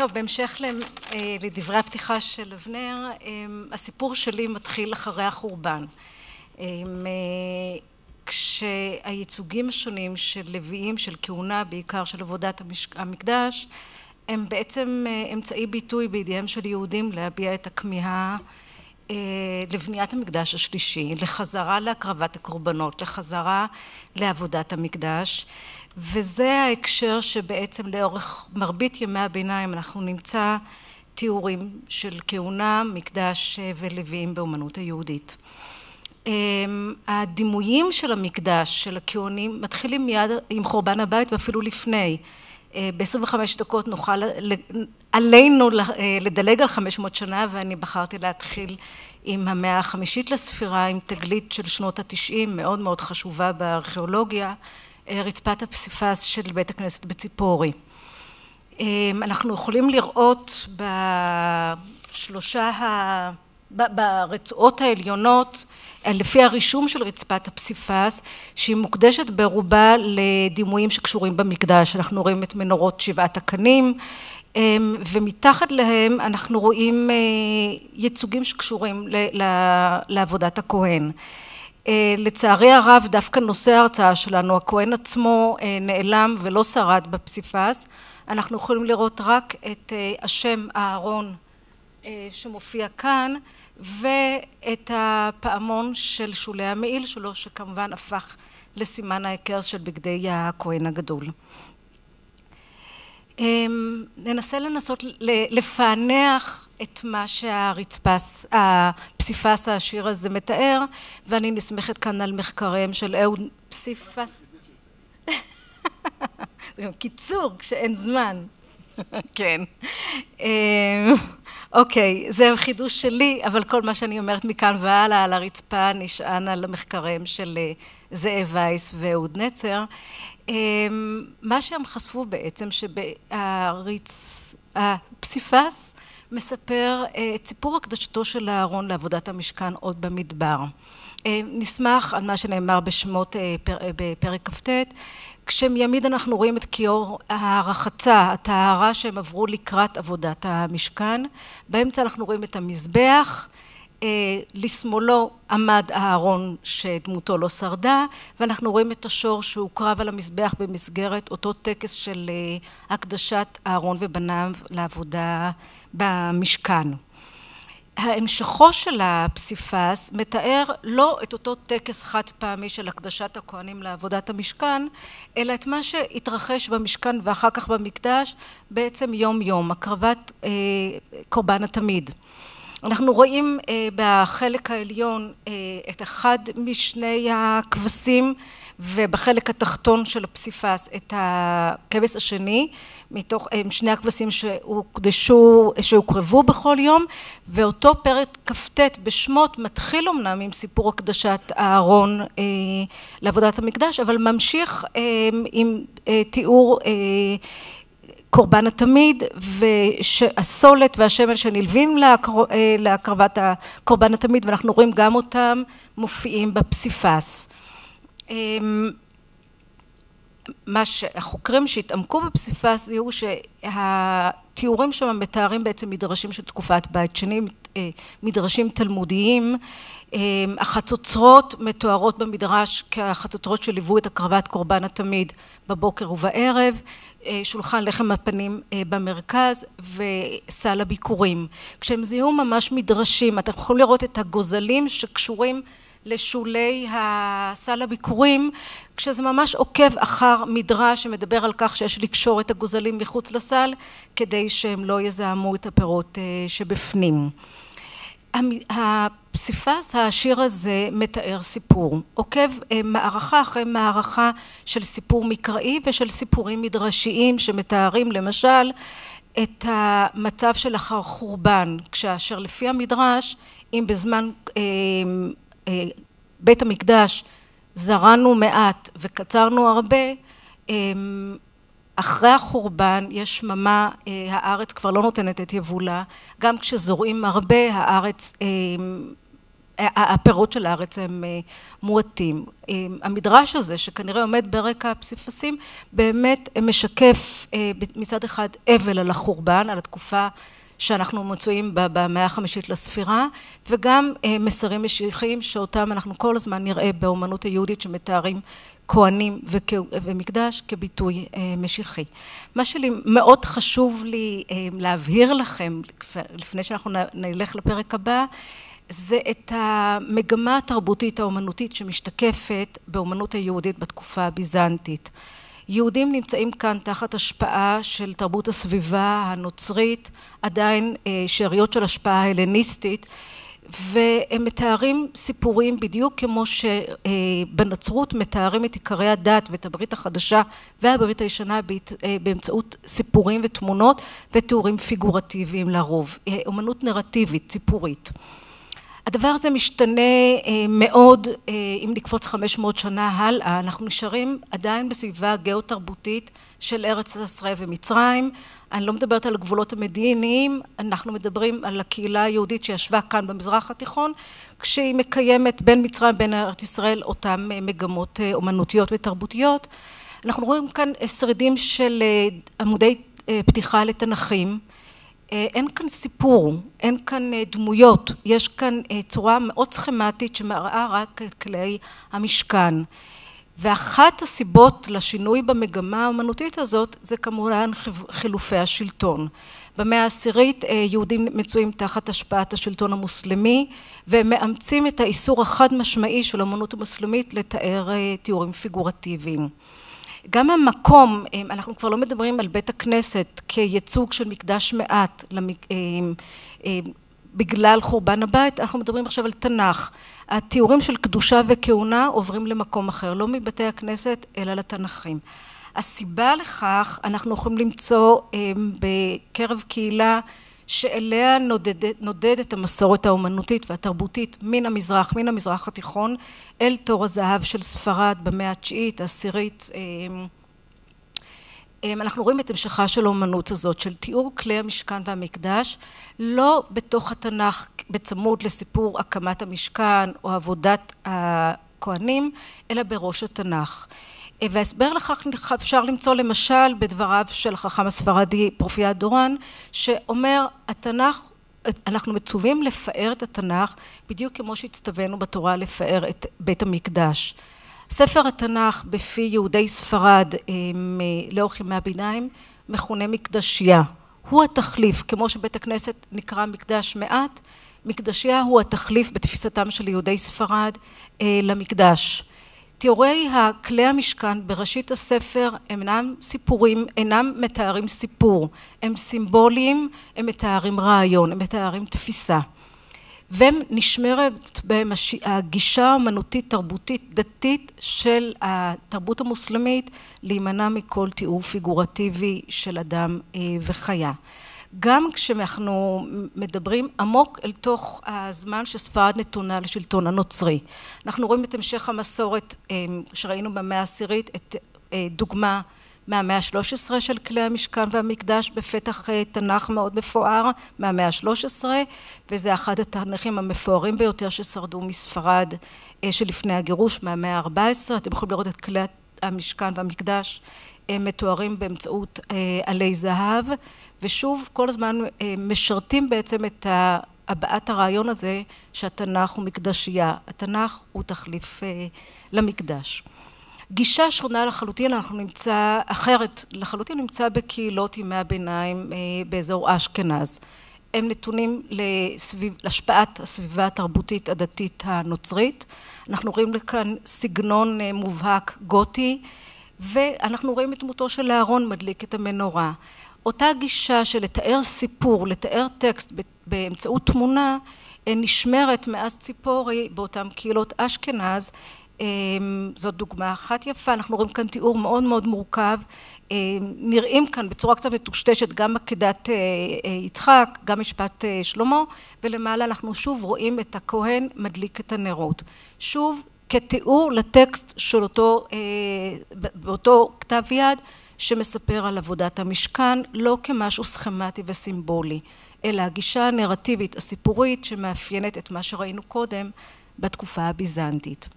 טוב, בהמשך לדברי הפתיחה של אבנר, הסיפור שלי מתחיל אחרי החורבן. כשהייצוגים השונים של לוויים, של כהונה, בעיקר של עבודת המקדש, הם בעצם אמצעי ביטוי בידיהם של יהודים להביע את הכמיהה לבניית המקדש השלישי, לחזרה להקרבת הקורבנות, לחזרה לעבודת המקדש, וזה ההקשר שבעצם לאורך מרבית ימי הביניים אנחנו נמצא תיאורים של כהונה, מקדש ולוויים באומנות היהודית. הדימויים של המקדש, של הכהונים, מתחילים מיד עם חורבן הבית ואפילו לפני. בעשרים וחמש דקות נוכל, עלינו לדלג על חמש מאות שנה ואני בחרתי להתחיל עם המאה החמישית לספירה, עם תגלית של שנות התשעים, מאוד מאוד חשובה בארכיאולוגיה, רצפת הפסיפס של בית הכנסת בציפורי. אנחנו יכולים לראות בשלושה, ברצועות העליונות, לפי הרישום של רצפת הפסיפס, שהיא מוקדשת ברובה לדימויים שקשורים במקדש. אנחנו רואים את מנורות שבעת הקנים, ומתחת להם אנחנו רואים ייצוגים שקשורים לעבודת הכהן. לצערי הרב, דווקא נושא ההרצאה שלנו, הכהן עצמו, נעלם ולא שרד בפסיפס. אנחנו יכולים לראות רק את השם אהרון שמופיע כאן, ואת הפעמון של שולי המעיל שלו, שכמובן הפך לסימן ההיכר של בגדי הכהן הגדול. ננסה לנסות לפענח את מה שהפסיפס העשיר הזה מתאר, ואני נסמכת כאן על מחקריהם של אהוד פסיפס. זה גם קיצור כשאין זמן. כן. אוקיי, זה חידוש שלי, אבל כל מה שאני אומרת מכאן והלאה על הרצפה נשען על מחקריהם של זאב וייס ואהוד נצר. מה שהם חשפו בעצם שהפסיפס מספר את סיפור הקדשתו של אהרון לעבודת המשכן עוד במדבר. נסמך על מה שנאמר בשמות בפרק כ"ט, כשמימיד אנחנו רואים את כיור הרחצה, הטהרה שהם עברו לקראת עבודת המשכן, באמצע אנחנו רואים את המזבח, לשמאלו עמד אהרון שדמותו לא שרדה, ואנחנו רואים את השור שהוקרב על המזבח במסגרת אותו טקס של הקדשת אהרון ובניו לעבודה במשכן. ההמשכו של הפסיפס מתאר לא את אותו טקס חד פעמי של הקדשת הכהנים לעבודת המשכן, אלא את מה שהתרחש במשכן ואחר כך במקדש בעצם יום יום, הקרבת קורבן התמיד. אנחנו רואים בחלק העליון את אחד משני הכבשים ובחלק התחתון של הפסיפס את הכבש השני מתוך שני הכבשים שהוקדשו, שהוקרבו בכל יום ואותו פרק כ"ט בשמות מתחיל אמנם עם סיפור הקדשת אהרון לעבודת המקדש אבל ממשיך עם תיאור קורבן התמיד והסולת והשמן שנלווים להקרבת הקורבן התמיד ואנחנו רואים גם אותם מופיעים בפסיפס. מה שהחוקרים שהתעמקו בפסיפס זיהו שהתיאורים שם מתארים בעצם מדרשים של תקופת בית שני, מדרשים תלמודיים, החצוצרות מתוארות במדרש כחצוצרות שליוו את הקרבת קורבן התמיד בבוקר ובערב, שולחן לחם הפנים במרכז וסל הביקורים. כשהם זיהו ממש מדרשים, אתם יכולים לראות את הגוזלים שקשורים לשולי הסל הביקורים, כשזה ממש עוקב אחר מדרש שמדבר על כך שיש לקשור את הגוזלים מחוץ לסל כדי שהם לא יזהמו את הפירות שבפנים. הפסיפס העשיר הזה מתאר סיפור, עוקב מערכה אחרי מערכה של סיפור מקראי ושל סיפורים מדרשיים שמתארים למשל את המצב של אחר חורבן, כשאשר לפי המדרש אם בזמן בית המקדש זרענו מעט וקצרנו הרבה, אחרי החורבן יש שממה, הארץ כבר לא נותנת את יבולה, גם כשזורעים הרבה הארץ הפירות של הארץ הם מועטים. המדרש הזה שכנראה עומד ברקע הפסיפסים באמת משקף מצד אחד אבל על החורבן, על התקופה שאנחנו מצויים במאה החמישית לספירה וגם מסרים משיחיים שאותם אנחנו כל הזמן נראה באומנות היהודית שמתארים כהנים ומקדש כביטוי משיחי. מה שמאוד חשוב לי להבהיר לכם לפני שאנחנו נלך לפרק הבא זה את המגמה התרבותית האומנותית שמשתקפת באומנות היהודית בתקופה הביזנטית. יהודים נמצאים כאן תחת השפעה של תרבות הסביבה הנוצרית, עדיין שאריות של השפעה הלניסטית והם מתארים סיפורים בדיוק כמו שבנצרות מתארים את עיקרי הדת ואת הברית החדשה והברית הישנה באמצעות סיפורים ותמונות ותיאורים פיגורטיביים לרוב, אומנות נרטיבית, סיפורית. הדבר הזה משתנה מאוד אם נקפוץ חמש מאות שנה הלאה, אנחנו נשארים עדיין בסביבה גיאו-תרבותית של ארץ ישראל ומצרים, אני לא מדברת על הגבולות המדיניים, אנחנו מדברים על הקהילה היהודית שישבה כאן במזרח התיכון כשהיא מקיימת בין מצרים בין ארץ ישראל אותם מגמות אומנותיות ותרבותיות. אנחנו רואים כאן שרידים של עמודי פתיחה לתנכים, אין כאן סיפור, אין כאן דמויות, יש כאן צורה מאוד סכמטית שמראה רק את כלי המשכן ואחת הסיבות לשינוי במגמה האומנותית הזאת זה כמובן חילופי השלטון. במאה העשירית יהודים מצויים תחת השפעת השלטון המוסלמי והם מאמצים את האיסור החד משמעי של האומנות המוסלמית לתאר תיאורים פיגורטיביים. גם המקום, אנחנו כבר לא מדברים על בית הכנסת כייצוג של מקדש מעט בגלל חורבן הבית, אנחנו מדברים עכשיו על תנ"ך. התיאורים של קדושה וכהונה עוברים למקום אחר, לא מבתי הכנסת אלא לתנ"כים. הסיבה לכך אנחנו יכולים למצוא בקרב קהילה שאליה נודדת המסורת האומנותית והתרבותית מן המזרח, מן המזרח התיכון אל תור הזהב של ספרד במאה התשיעית, העשירית. אנחנו רואים את המשכה של האומנות הזאת של תיאור כלי המשכן והמקדש לא בתוך התנ"ך בצמוד לסיפור הקמת המשכן או עבודת הכהנים אלא בראש התנ"ך. וההסבר לכך אפשר למצוא למשל בדבריו של החכם הספרדי פרופיה דורן שאומר התנ"ך אנחנו מצווים לפאר את התנ"ך בדיוק כמו שהצטווינו בתורה לפאר את בית המקדש. ספר התנ"ך בפי יהודי ספרד לאורך ימי הביניים מכונה מקדשיה, הוא התחליף כמו שבית הכנסת נקרא מקדש מעט, מקדשיה הוא התחליף בתפיסתם של יהודי ספרד למקדש. תיאורי הכלי המשכן בראשית הספר אינם סיפורים, אינם מתארים סיפור, הם סימבוליים, הם מתארים רעיון, הם מתארים תפיסה. ונשמרת בהם הגישה האומנותית תרבותית דתית של התרבות המוסלמית להימנע מכל תיאור פיגורטיבי של אדם וחיה. גם כשאנחנו מדברים עמוק אל תוך הזמן שספרד נתונה לשלטון הנוצרי. אנחנו רואים את המשך המסורת שראינו במאה העשירית, את דוגמה מהמאה השלוש עשרה של כלי המשכן והמקדש בפתח תנ"ך מאוד מפואר מהמאה השלוש עשרה וזה אחד התנ"כים המפוארים ביותר ששרדו מספרד שלפני הגירוש מהמאה הארבע עשרה. אתם יכולים לראות את כלי המשכן והמקדש מתוארים באמצעות עלי זהב ושוב כל הזמן משרתים בעצם את הבעת הרעיון הזה שהתנ"ך הוא מקדשייה, התנ"ך הוא תחליף למקדש. גישה שונה לחלוטין אנחנו נמצא אחרת לחלוטין נמצא בקהילות ימי הביניים באזור אשכנז. הם נתונים להשפעת הסביבה התרבותית הדתית הנוצרית. אנחנו רואים לכאן סגנון מובהק גותי ואנחנו רואים את דמותו של אהרון מדליק את המנורה. אותה גישה של לתאר סיפור, לתאר טקסט באמצעות תמונה נשמרת מאז ציפורי באותם קהילות אשכנז זאת דוגמה אחת יפה. אנחנו רואים כאן תיאור מאוד מאוד מורכב נראים כאן בצורה קצת מטושטשת גם עקדת יצחק גם משפט שלמה ולמעלה אנחנו שוב רואים את הכהן מדליק את הנרות. שוב כתיאור לטקסט של אותו באותו כתב יד שמספר על עבודת המשכן לא כמשהו סכמטי וסימבולי, אלא הגישה הנרטיבית הסיפורית שמאפיינת את מה שראינו קודם בתקופה הביזנטית.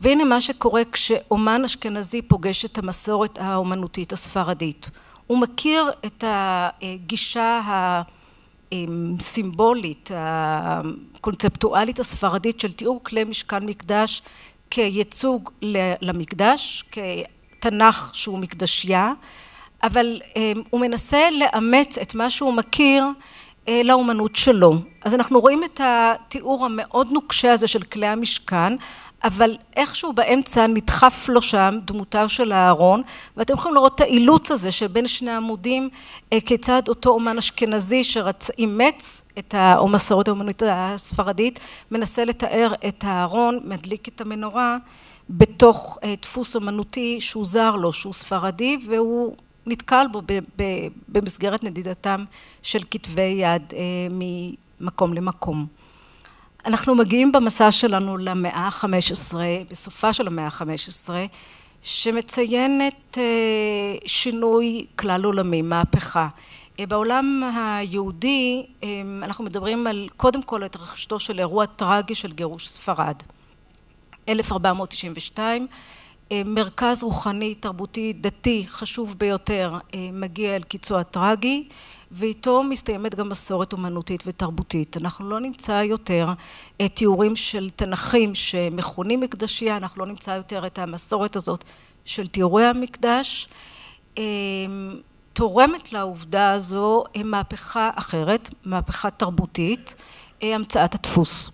והנה מה שקורה כשאומן אשכנזי פוגש את המסורת האומנותית הספרדית. הוא מכיר את הגישה הסימבולית, הקונספטואלית הספרדית של תיאור כלי משכן מקדש כייצוג למקדש, כתנ"ך שהוא מקדשייה, אבל הוא מנסה לאמץ את מה שהוא מכיר לאומנות שלו. אז אנחנו רואים את התיאור המאוד נוקשה הזה של כלי המשכן, אבל איכשהו באמצע נדחף לו שם דמותיו של אהרון, ואתם יכולים לראות את האילוץ הזה שבין שני עמודים, כיצד אותו אומן אשכנזי שאימץ את המסורת האומנותית הספרדית, מנסה לתאר את אהרון, מדליק את המנורה, בתוך דפוס אומנותי שהוא זר לו, שהוא ספרדי, והוא נתקל בו במסגרת נדידתם של כתבי יד ממקום למקום. אנחנו מגיעים במסע שלנו למאה החמש עשרה, בסופה של המאה החמש עשרה, שמציינת שינוי כלל עולמי, מהפכה. בעולם היהודי אנחנו מדברים על קודם כל התרחשותו של אירוע טראגי של גירוש ספרד. אלף ארבע מאות תשעים ושתיים, מרכז רוחני תרבותי דתי חשוב ביותר מגיע אל קיצו הטראגי ואיתו מסתיימת גם מסורת אומנותית ותרבותית. אנחנו לא נמצא יותר תיאורים של תנ"כים שמכונים מקדשייה, אנחנו לא נמצא יותר את המסורת הזאת של תיאורי המקדש. תורמת לעובדה הזו מהפכה אחרת, מהפכה תרבותית, המצאת הדפוס.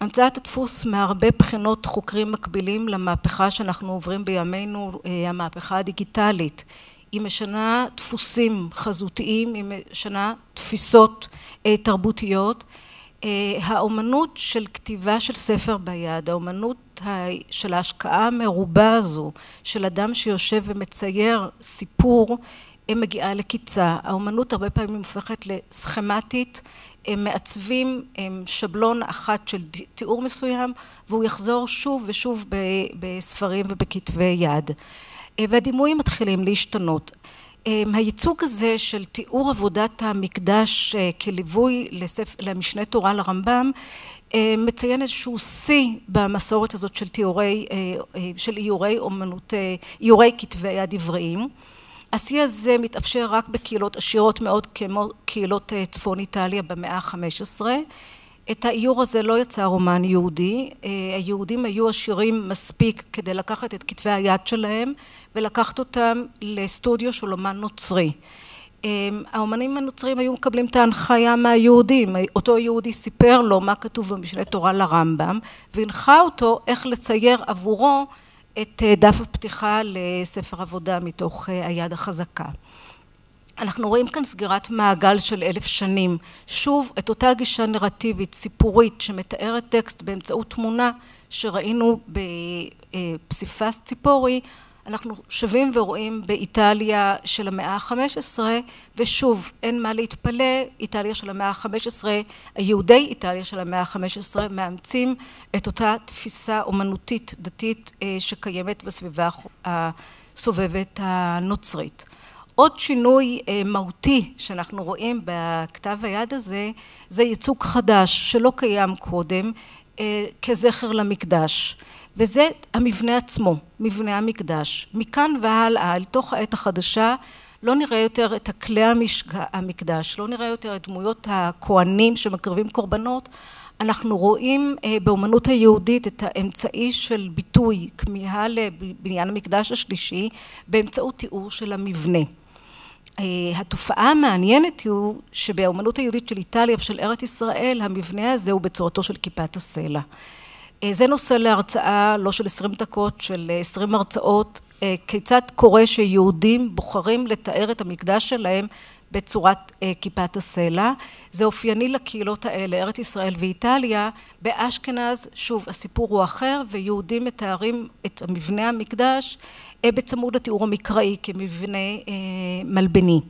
המצאת הדפוס מהרבה בחינות חוקרים מקבילים למהפכה שאנחנו עוברים בימינו, המהפכה הדיגיטלית. היא משנה דפוסים חזותיים, היא משנה תפיסות תרבותיות. האומנות של כתיבה של ספר ביד, האומנות של ההשקעה המרובה הזו, של אדם שיושב ומצייר סיפור, מגיעה לקיצה. האומנות הרבה פעמים הופכת לסכמטית, מעצבים שבלון אחת של תיאור מסוים והוא יחזור שוב ושוב בספרים ובכתבי יד. והדימויים מתחילים להשתנות. הייצוג הזה של תיאור עבודת המקדש כליווי למשנה תורה לרמב"ם מציין איזשהו שיא במסורת הזאת של תיאורי, של איורי אומנות, איורי כתבי יד עבריים. השיא הזה מתאפשר רק בקהילות עשירות מאוד כמו קהילות צפון איטליה במאה החמש עשרה. את האיור הזה לא יצר אומן יהודי, היהודים היו עשירים מספיק כדי לקחת את כתבי היד שלהם ולקחת אותם לסטודיו של אומן נוצרי. האומנים הנוצרים היו מקבלים את ההנחיה מהיהודים, אותו יהודי סיפר לו מה כתוב במשנה תורה לרמב"ם והנחה אותו איך לצייר עבורו את דף הפתיחה לספר עבודה מתוך היד החזקה. אנחנו רואים כאן סגירת מעגל של אלף שנים, שוב את אותה גישה נרטיבית סיפורית שמתארת טקסט באמצעות תמונה שראינו בפסיפס ציפורי, אנחנו שבים ורואים באיטליה של המאה החמש עשרה ושוב אין מה להתפלא, איטליה של המאה החמש עשרה, היהודי איטליה של המאה החמש עשרה מאמצים את אותה תפיסה אומנותית דתית שקיימת בסביבה הסובבת הנוצרית. עוד שינוי מהותי שאנחנו רואים בכתב היד הזה זה ייצוג חדש שלא קיים קודם כזכר למקדש וזה המבנה עצמו, מבנה המקדש. מכאן והלאה, אל תוך העת החדשה, לא נראה יותר את הכלי המקדש, לא נראה יותר את דמויות הכהנים שמקריבים קורבנות, אנחנו רואים באומנות היהודית את האמצעי של ביטוי, כמיהה לבניין המקדש השלישי, באמצעות תיאור של המבנה. התופעה המעניינת היא שבאומנות היהודית של איטליה ושל ארץ ישראל, המבנה הזה הוא בצורתו של כיפת הסלע. זה נושא להרצאה לא של עשרים דקות, של עשרים הרצאות, כיצד קורה שיהודים בוחרים לתאר את המקדש שלהם בצורת כיפת הסלע. זה אופייני לקהילות האלה, ארץ ישראל ואיטליה. באשכנז, שוב, הסיפור הוא אחר ויהודים מתארים את מבנה המקדש בצמוד לתיאור המקראי כמבנה מלבני.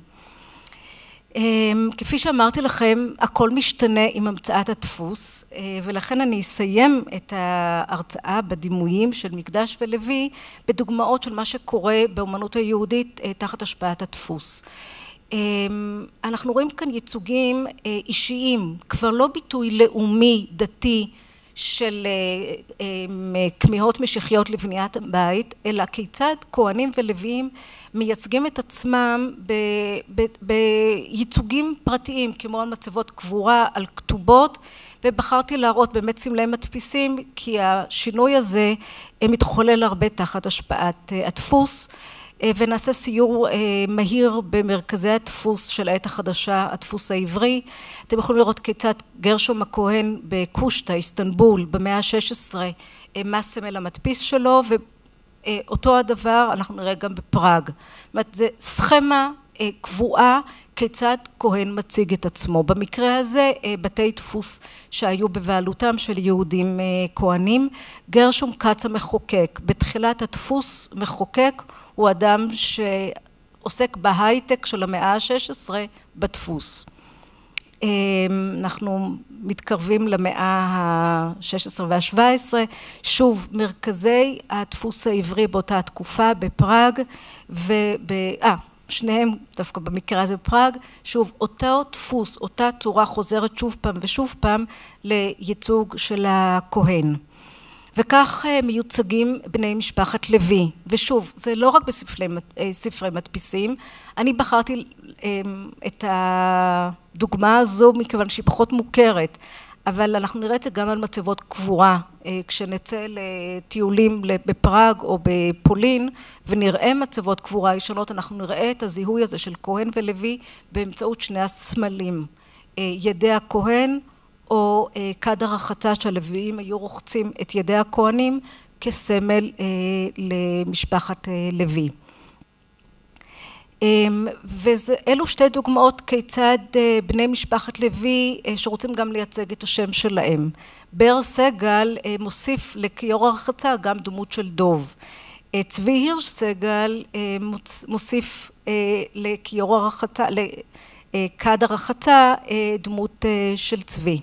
כפי שאמרתי לכם, הכל משתנה עם המצאת הדפוס, ולכן אני אסיים את ההרצאה בדימויים של מקדש ולוי בדוגמאות של מה שקורה באומנות היהודית תחת השפעת הדפוס. אנחנו רואים כאן ייצוגים אישיים, כבר לא ביטוי לאומי, דתי, של כמיהות משיחיות לבניית הבית, אלא כיצד כהנים ולוויים מייצגים את עצמם בייצוגים פרטיים, כמו על מצבות קבורה, על כתובות, ובחרתי להראות באמת סמלי מדפיסים, כי השינוי הזה מתחולל הרבה תחת השפעת הדפוס. ונעשה סיור מהיר במרכזי הדפוס של העת החדשה, הדפוס העברי. אתם יכולים לראות כיצד גרשום הכהן בקושטא, איסטנבול, במאה ה-16, מה סמל המדפיס שלו, ואותו הדבר אנחנו נראה גם בפראג. זאת אומרת, זה סכמה קבועה כיצד כהן מציג את עצמו. במקרה הזה, בתי דפוס שהיו בבעלותם של יהודים כהנים. גרשום כץ המחוקק, בתחילת הדפוס מחוקק הוא אדם שעוסק בהייטק של המאה ה-16 בדפוס. אנחנו מתקרבים למאה ה-16 וה-17, שוב מרכזי הדפוס העברי באותה התקופה בפראג וב... אה, שניהם דווקא במקרה הזה בפראג, שוב אותו דפוס, אותה צורה חוזרת שוב פעם ושוב פעם לייצוג של הכהן. וכך מיוצגים בני משפחת לוי, ושוב זה לא רק בספרי מדפיסים, אני בחרתי את הדוגמה הזו מכיוון שהיא פחות מוכרת, אבל אנחנו נראה את זה גם על מצבות קבורה. כשנצא לטיולים בפראג או בפולין ונראה מצבות קבורה ישנות אנחנו נראה את הזיהוי הזה של כהן ולוי באמצעות שני הסמלים, ידי הכהן או כד הרחצה שהלוויים היו רוחצים את ידי הכהנים כסמל למשפחת לוי. ואלו שתי דוגמאות כיצד בני משפחת לוי שרוצים גם לייצג את השם שלהם. בר סגל מוסיף לכיור הרחצה גם דמות של דוב. צבי הירש סגל מוסיף לכיור הרחצה, לכד הרחצה דמות של צבי.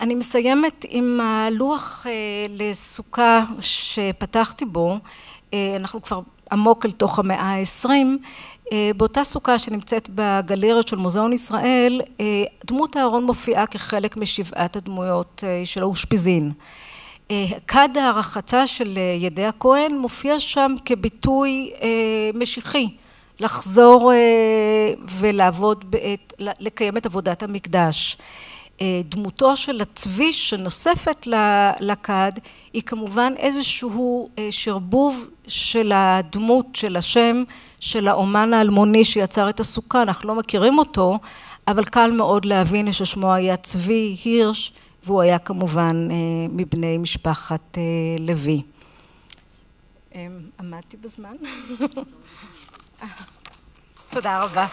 אני מסיימת עם הלוח לסוכה שפתחתי בו, אנחנו כבר עמוק אל תוך המאה העשרים, באותה סוכה שנמצאת בגלריה של מוזיאון ישראל, דמות הארון מופיעה כחלק משבעת הדמויות של האושפיזין. כד הרחצה של ידי הכהן מופיע שם כביטוי משיחי, לחזור ולעבוד, לקיים את עבודת המקדש. דמותו של הצבי שנוספת לכד היא כמובן איזשהו שרבוב של הדמות של השם של האומן האלמוני שיצר את הסוכה, אנחנו לא מכירים אותו, אבל קל מאוד להבין ששמו היה צבי הירש והוא היה כמובן מבני משפחת לוי. עמדתי בזמן? תודה רבה.